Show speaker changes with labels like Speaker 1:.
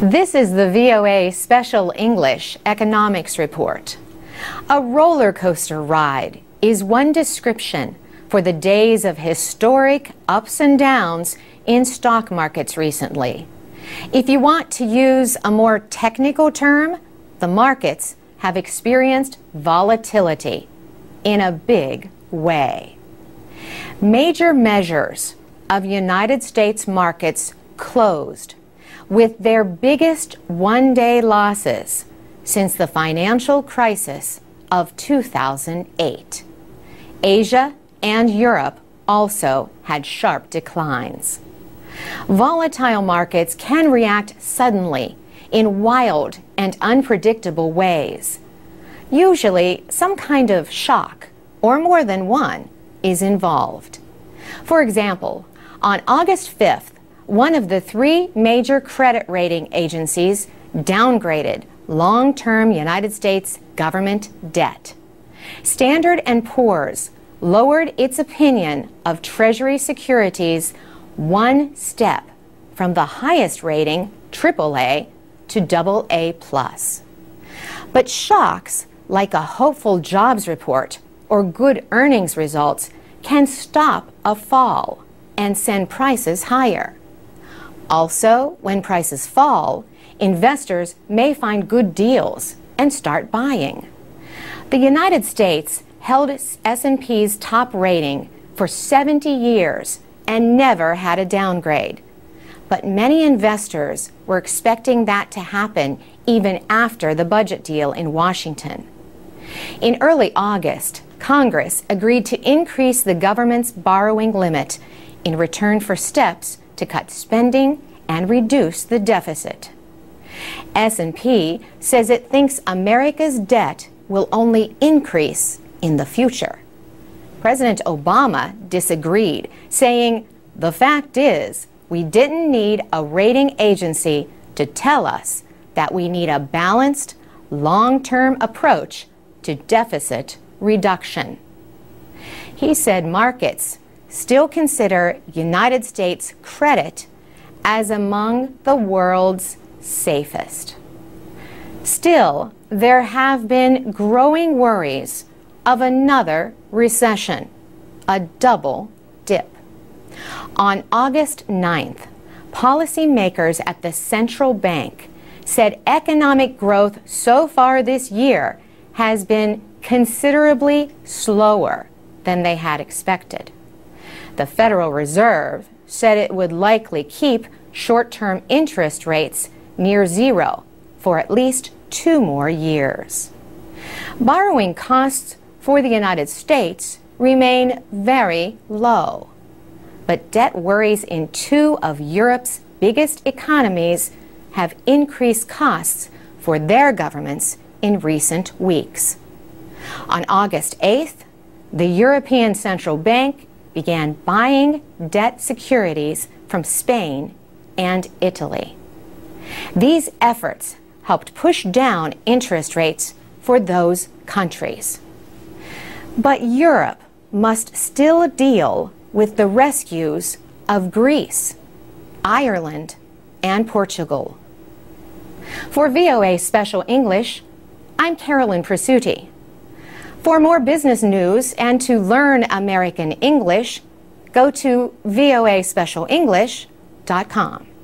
Speaker 1: This is the VOA Special English Economics Report. A roller coaster ride is one description for the days of historic ups and downs in stock markets recently. If you want to use a more technical term, the markets have experienced volatility in a big way. Major measures of United States markets closed with their biggest one day losses since the financial crisis of 2008. Asia and Europe also had sharp declines. Volatile markets can react suddenly in wild and unpredictable ways. Usually, some kind of shock, or more than one, is involved. For example, on August 5th, one of the three major credit rating agencies downgraded long term United States government debt. Standard & Poor's lowered its opinion of Treasury securities one step from the highest rating, AAA, to AA+. But shocks like a hopeful jobs report or good earnings results can stop a fall and send prices higher. Also, when prices fall, investors may find good deals and start buying. The United States held S&P's top rating for 70 years and never had a downgrade. But many investors were expecting that to happen even after the budget deal in Washington. In early August, Congress agreed to increase the government's borrowing limit in return for steps to cut spending and reduce the deficit. S&P says it thinks America's debt will only increase in the future. President Obama disagreed, saying, "The fact is, we didn't need a rating agency to tell us that we need a balanced, long-term approach to deficit reduction." He said markets still consider United States credit as among the world's safest. Still, there have been growing worries of another recession, a double dip. On August 9th, policymakers at the central bank said economic growth so far this year has been considerably slower than they had expected. The Federal Reserve said it would likely keep short term interest rates near zero for at least two more years. Borrowing costs for the United States remain very low. But debt worries in two of Europe's biggest economies have increased costs for their governments in recent weeks. On August 8th, the European Central Bank began buying debt securities from Spain and Italy. These efforts helped push down interest rates for those countries. But Europe must still deal with the rescues of Greece, Ireland, and Portugal. For VOA Special English, I'm Carolyn Presutti. For more business news and to learn American English, go to voaspecialenglish.com.